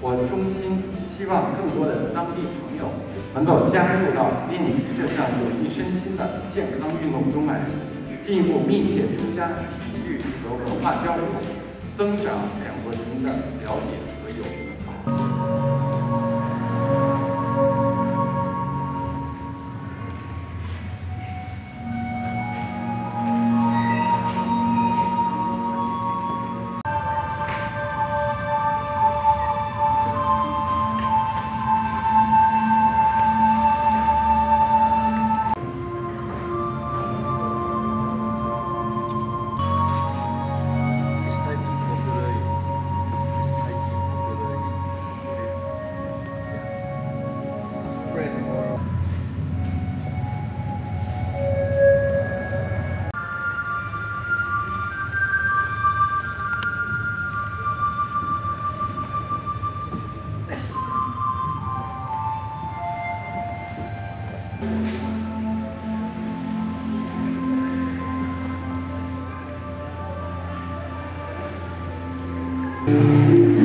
我衷心希望更多的当地朋友能够加入到练习这项有益身心的健康运动中来，进一步密切增加体育和文化交流，增长两国人民的了解。Thank you.